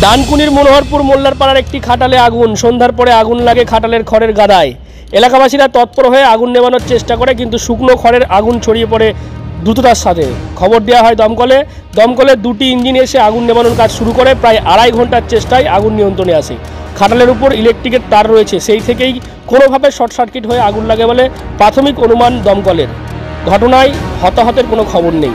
ডানকুনির মনোহরপুর মোল্লারপাড়ার একটি খাটালে আগুন। সন্ধ্যার পরে আগুন লাগে খাটালের খড়ের গাদায়। এলাকাবাসীরা তৎপর হয়ে আগুন নেভানোর চেষ্টা করে, কিন্তু শুকনো খড়ের আগুন ছড়িয়ে পড়ে দ্রুততার সাথে। খবর দেওয়া হয় দমকলে। দমকলে দুটি ইঞ্জিন এসে আগুন নেভানোর কাজ শুরু করে, প্রায় আড়াই ঘণ্টার চেষ্টায় আগুন নিয়ন্ত্রণে আসে। খাটালের উপর ইলেকট্রিকের তার রয়েছে, সেই থেকেই কোনোভাবে শর্ট সার্কিট হয়ে আগুন লাগে বলে প্রাথমিক অনুমান দমকলের। ঘটনায় হতাহতের কোনো খবর নেই।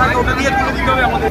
থাকে ওটা দিয়ে তুলে দিতে হবে আমাদের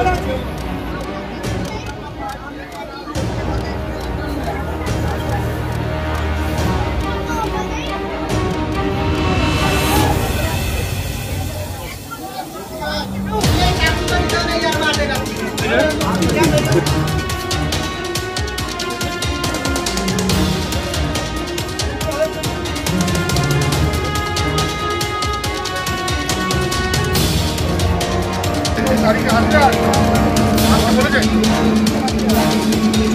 ありがとうございます。